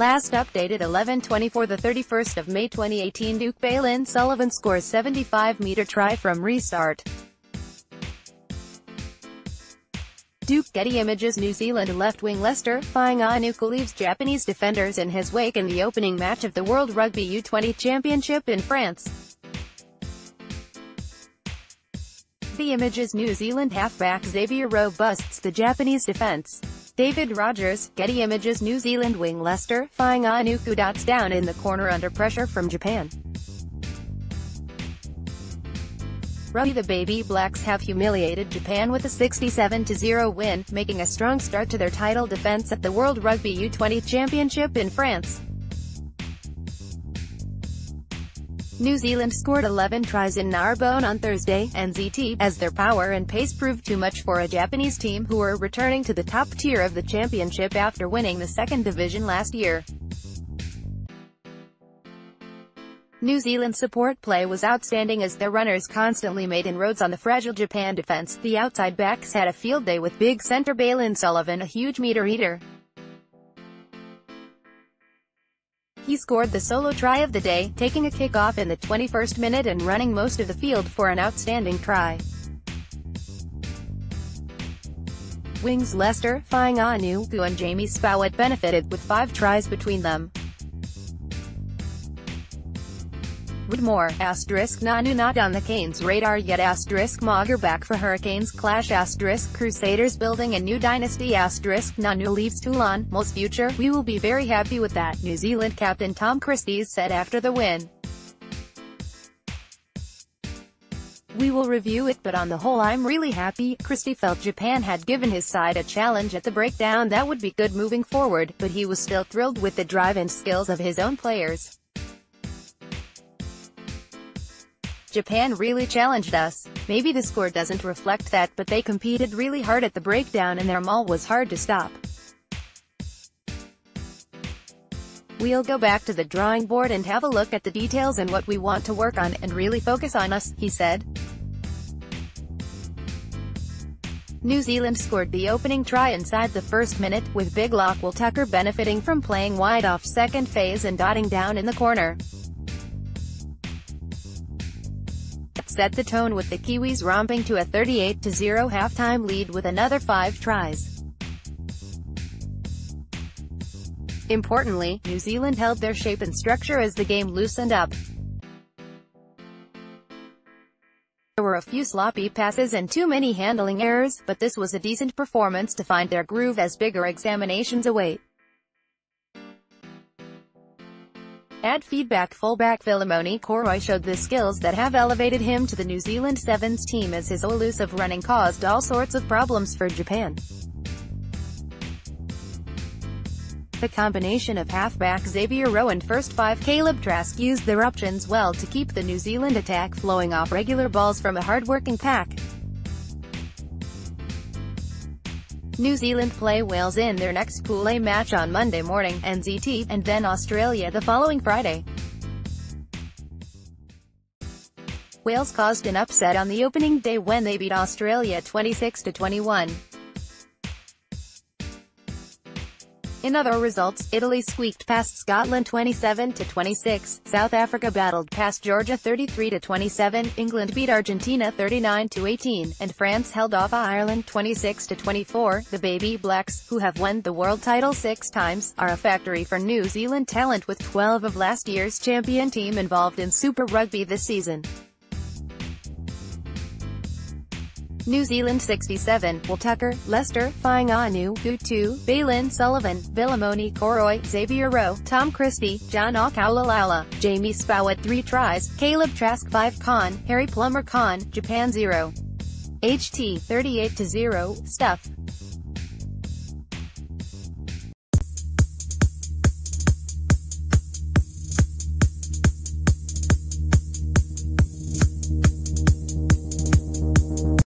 Last updated 11-24 the 31st of May 2018 Duke Bailyn Sullivan scores 75-meter try from restart. Duke Getty Images New Zealand left-wing Lester Leicester Fainga'anuku leaves Japanese defenders in his wake in the opening match of the World Rugby U20 Championship in France. The Images New Zealand halfback Xavier Roe busts the Japanese defence. David Rogers, Getty Images New Zealand wing Leicester Fainga'anuku dots down in the corner under pressure from Japan. Rugby the Baby Blacks have humiliated Japan with a 67-0 win, making a strong start to their title defense at the World Rugby U20 Championship in France. New Zealand scored 11 tries in Narbonne on Thursday, NZT, as their power and pace proved too much for a Japanese team who were returning to the top tier of the championship after winning the second division last year. New Zealand's support play was outstanding as their runners constantly made inroads on the fragile Japan defence. The outside backs had a field day with big centre Bailyn Sullivan a huge meter eater. He scored the solo try of the day, taking a kick-off in the 21st minute and running most of the field for an outstanding try. Wings Leicester, Fainga'anuku and Jamie Spowett benefited, with five tries between them. More, asterisk Nonu not on the Canes radar yet. Asterisk Mager back for Hurricanes. Clash. Asterisk Crusaders building a new dynasty. Asterisk Nonu leaves Toulon, most future, we will be very happy with that, New Zealand captain Tom Christie said after the win. We will review it but on the whole I'm really happy, Christie felt Japan had given his side a challenge at the breakdown. That would be good moving forward, but he was still thrilled with the drive and skills of his own players. Japan really challenged us. Maybe the score doesn't reflect that but they competed really hard at the breakdown and their maul was hard to stop. We'll go back to the drawing board and have a look at the details and what we want to work on, and really focus on us, he said. New Zealand scored the opening try inside the first minute, with Big Lachlan Tucker benefiting from playing wide off second phase and dotting down in the corner. Set the tone with the Kiwis romping to a 38-0 halftime lead with another five tries. Importantly, New Zealand held their shape and structure as the game loosened up. There were a few sloppy passes and too many handling errors, but this was a decent performance to find their groove as bigger examinations await. Add feedback fullback Philemoni Koroi showed the skills that have elevated him to the New Zealand Sevens team as his elusive running caused all sorts of problems for Japan. The combination of halfback Xavier Roe and first five Caleb Trask used their options well to keep the New Zealand attack flowing off regular balls from a hard-working pack. New Zealand play Wales in their next Pool A match on Monday morning, NZT, and then Australia the following Friday. Wales caused an upset on the opening day when they beat Australia 26-21. In other results, Italy squeaked past Scotland 27-26, South Africa battled past Georgia 33-27, England beat Argentina 39-18, and France held off Ireland 26-24. The Baby Blacks, who have won the world title six times, are a factory for New Zealand talent with 12 of last year's champion team involved in Super Rugby this season. New Zealand 67, Will Tucker, Leicester, Fainga'anuku 2, Bailyn Sullivan, Philemoni Koroi, Xavier Roe, Tom Christie, John Akalalala, Jamie Spowett 3 tries, Caleb Trask 5 Con, Harry Plummer Con, Japan 0. HT 38 0, Stuff